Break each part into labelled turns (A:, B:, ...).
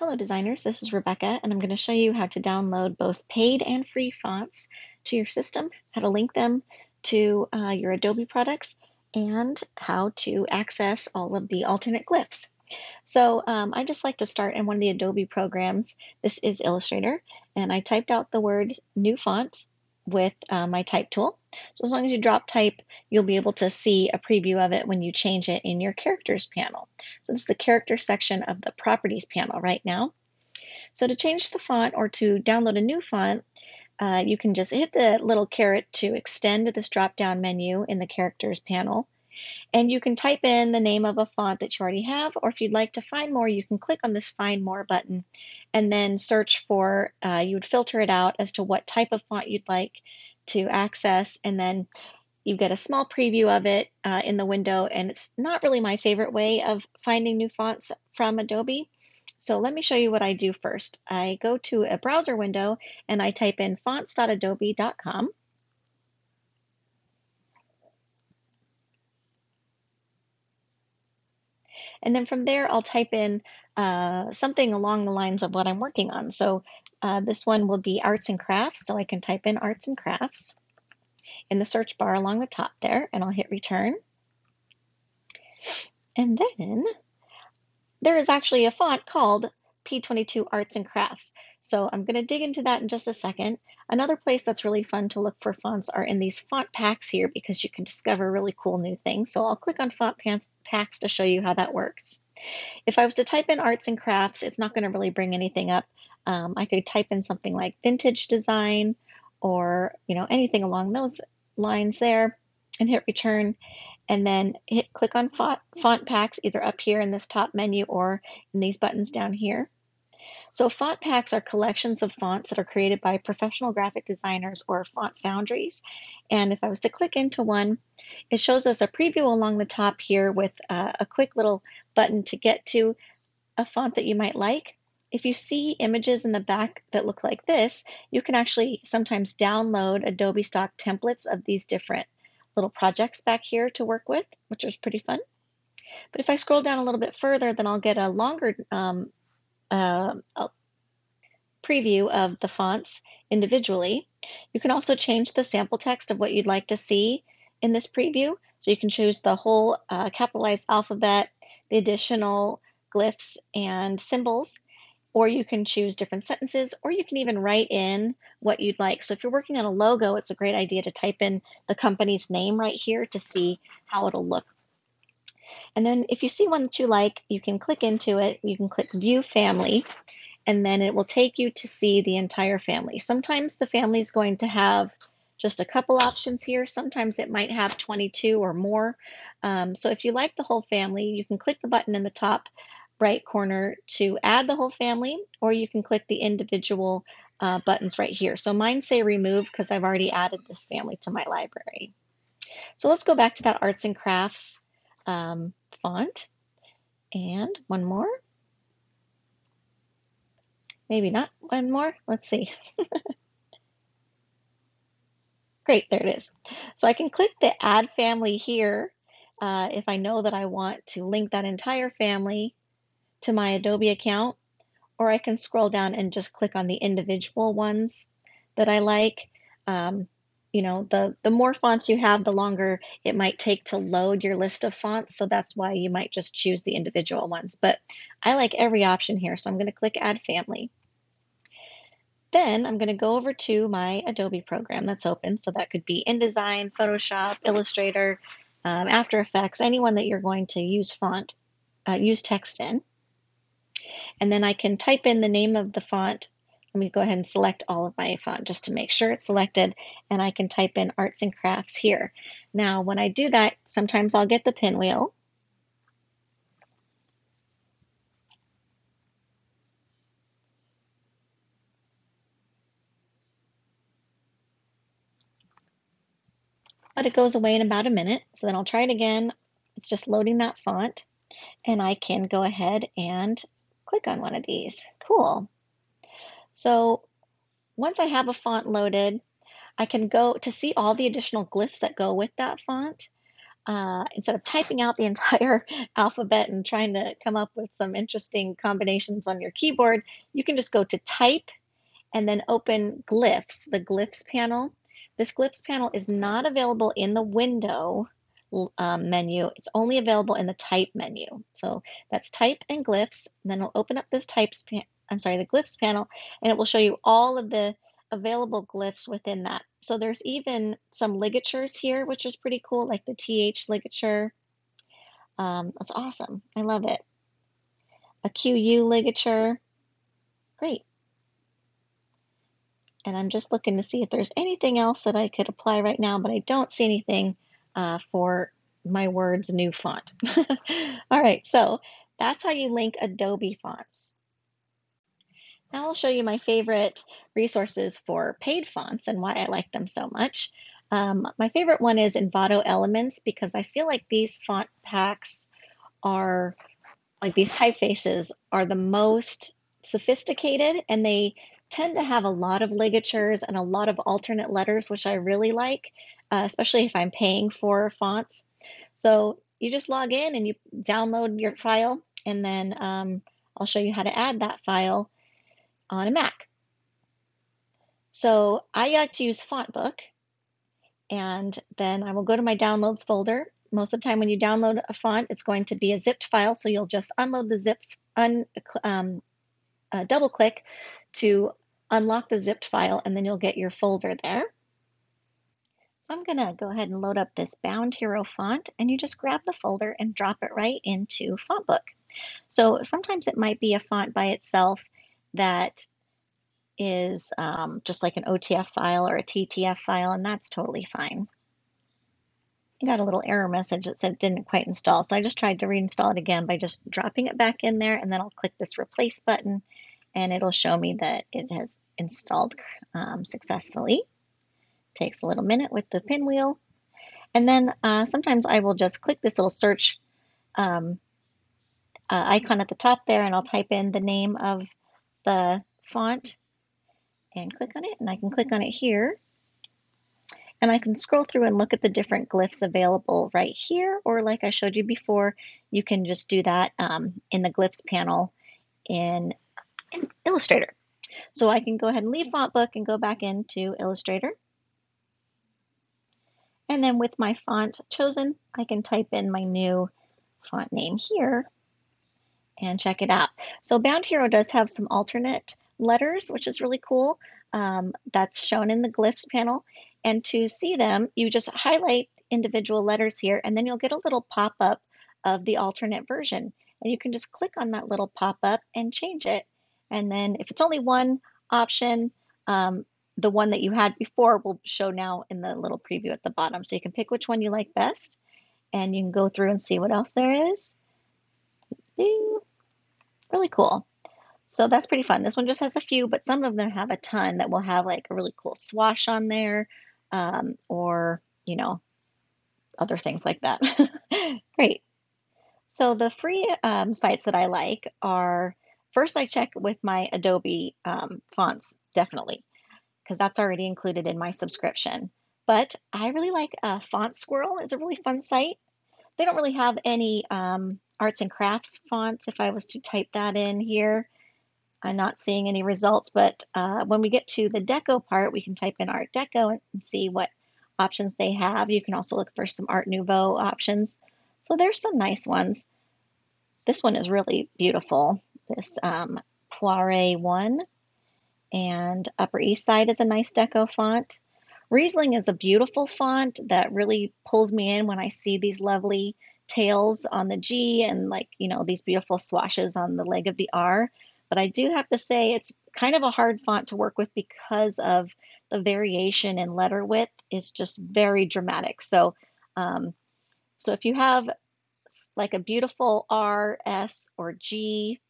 A: Hello designers, this is Rebekah and I'm going to show you how to download both paid and free fonts to your system, how to link them to uh, your Adobe products, and how to access all of the alternate glyphs. So um, I just like to start in one of the Adobe programs. This is Illustrator and I typed out the word new font with uh, my type tool. So as long as you drop type, you'll be able to see a preview of it when you change it in your characters panel. So this is the character section of the properties panel right now. So to change the font or to download a new font, uh, you can just hit the little caret to extend this drop down menu in the characters panel. And you can type in the name of a font that you already have, or if you'd like to find more, you can click on this Find More button and then search for, uh, you would filter it out as to what type of font you'd like to access, and then you get a small preview of it uh, in the window, and it's not really my favorite way of finding new fonts from Adobe. So let me show you what I do first. I go to a browser window and I type in fonts.adobe.com. And then from there, I'll type in uh, something along the lines of what I'm working on. So uh, this one will be arts and crafts. So I can type in arts and crafts in the search bar along the top there, and I'll hit return. And then there is actually a font called P22 Arts and Crafts. So I'm going to dig into that in just a second. Another place that's really fun to look for fonts are in these font packs here because you can discover really cool new things. So I'll click on font packs to show you how that works. If I was to type in arts and crafts, it's not going to really bring anything up. Um, I could type in something like vintage design or you know anything along those lines there and hit return and then hit click on font, font packs either up here in this top menu or in these buttons down here. So font packs are collections of fonts that are created by professional graphic designers or font foundries. And if I was to click into one, it shows us a preview along the top here with uh, a quick little button to get to a font that you might like. If you see images in the back that look like this, you can actually sometimes download Adobe stock templates of these different little projects back here to work with, which is pretty fun. But if I scroll down a little bit further, then I'll get a longer um, uh, preview of the fonts individually. You can also change the sample text of what you'd like to see in this preview. So you can choose the whole uh, capitalized alphabet, the additional glyphs and symbols, or you can choose different sentences, or you can even write in what you'd like. So if you're working on a logo, it's a great idea to type in the company's name right here to see how it'll look and then if you see one that you like, you can click into it. You can click View Family, and then it will take you to see the entire family. Sometimes the family is going to have just a couple options here. Sometimes it might have 22 or more. Um, so if you like the whole family, you can click the button in the top right corner to add the whole family, or you can click the individual uh, buttons right here. So mine say remove because I've already added this family to my library. So let's go back to that arts and crafts um, font. And one more. Maybe not one more. Let's see. Great, there it is. So I can click the add family here uh, if I know that I want to link that entire family to my Adobe account, or I can scroll down and just click on the individual ones that I like. Um, you know, the, the more fonts you have, the longer it might take to load your list of fonts. So that's why you might just choose the individual ones. But I like every option here. So I'm going to click Add Family. Then I'm going to go over to my Adobe program that's open. So that could be InDesign, Photoshop, Illustrator, um, After Effects, anyone that you're going to use font, uh, use text in. And then I can type in the name of the font let me go ahead and select all of my font just to make sure it's selected and I can type in arts and crafts here. Now when I do that, sometimes I'll get the pinwheel. But it goes away in about a minute. So then I'll try it again. It's just loading that font and I can go ahead and click on one of these. Cool. So once I have a font loaded, I can go to see all the additional glyphs that go with that font. uh, instead of typing out the entire alphabet and trying to come up with some interesting combinations on your keyboard, you can just go to type and then open glyphs, the glyphs panel. This glyphs panel is not available in the window um, menu. It's only available in the type menu. So that's type and glyphs. And then we'll open up this types, I'm sorry, the glyphs panel, and it will show you all of the available glyphs within that. So there's even some ligatures here, which is pretty cool, like the TH ligature. Um, that's awesome. I love it. A QU ligature. Great. And I'm just looking to see if there's anything else that I could apply right now, but I don't see anything uh, for my words new font. All right, so that's how you link Adobe fonts. Now I'll show you my favorite resources for paid fonts and why I like them so much. Um, my favorite one is Envato Elements because I feel like these font packs are, like these typefaces, are the most sophisticated and they tend to have a lot of ligatures and a lot of alternate letters, which I really like, uh, especially if I'm paying for fonts. So you just log in and you download your file, and then um, I'll show you how to add that file on a Mac. So I like to use FontBook, and then I will go to my downloads folder. Most of the time when you download a font, it's going to be a zipped file, so you'll just unload the zip, un, um, uh, double click to unlock the zipped file, and then you'll get your folder there. So I'm gonna go ahead and load up this Bound Hero font, and you just grab the folder and drop it right into FontBook. So sometimes it might be a font by itself, that is um, just like an OTF file or a TTF file, and that's totally fine. I got a little error message that said it didn't quite install, so I just tried to reinstall it again by just dropping it back in there, and then I'll click this replace button, and it'll show me that it has installed um, successfully. Takes a little minute with the pinwheel. And then uh, sometimes I will just click this little search um, uh, icon at the top there, and I'll type in the name of the font and click on it and I can click on it here and I can scroll through and look at the different glyphs available right here or like I showed you before you can just do that um, in the glyphs panel in, in Illustrator. So I can go ahead and leave font book and go back into Illustrator. And then with my font chosen, I can type in my new font name here and check it out. So Bound Hero does have some alternate letters, which is really cool. Um, that's shown in the glyphs panel. And to see them, you just highlight individual letters here, and then you'll get a little pop-up of the alternate version. And you can just click on that little pop-up and change it. And then if it's only one option, um, the one that you had before will show now in the little preview at the bottom. So you can pick which one you like best, and you can go through and see what else there is. Really cool. So that's pretty fun. This one just has a few, but some of them have a ton that will have like a really cool swash on there um, or, you know, other things like that. Great. So the free um, sites that I like are first I check with my Adobe um, fonts, definitely, because that's already included in my subscription. But I really like uh, Font Squirrel is a really fun site. They don't really have any um, arts and crafts fonts. If I was to type that in here, I'm not seeing any results, but uh, when we get to the deco part, we can type in Art Deco and see what options they have. You can also look for some Art Nouveau options. So there's some nice ones. This one is really beautiful, this um, Poiret One. And Upper East Side is a nice deco font. Riesling is a beautiful font that really pulls me in when I see these lovely tails on the G and like, you know, these beautiful swashes on the leg of the R. But I do have to say it's kind of a hard font to work with because of the variation in letter width is just very dramatic. So, um, so if you have like a beautiful R, S, or G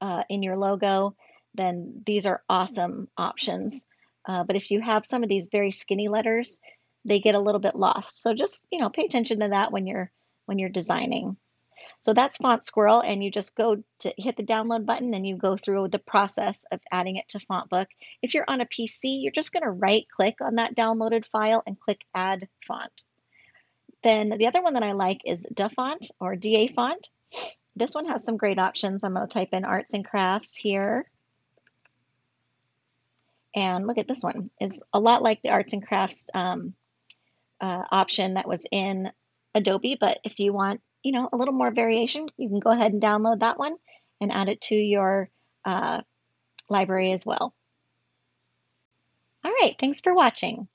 A: uh, in your logo, then these are awesome options. Uh, but if you have some of these very skinny letters, they get a little bit lost. So just, you know, pay attention to that when you're when you're designing. So that's Font Squirrel, and you just go to hit the download button and you go through the process of adding it to FontBook. If you're on a PC, you're just going to right click on that downloaded file and click Add Font. Then the other one that I like is DaFont or DA Font. This one has some great options. I'm going to type in arts and crafts here. And look at this one. It's a lot like the arts and crafts um, uh, option that was in Adobe, but if you want, you know, a little more variation, you can go ahead and download that one and add it to your uh, library as well. All right, thanks for watching.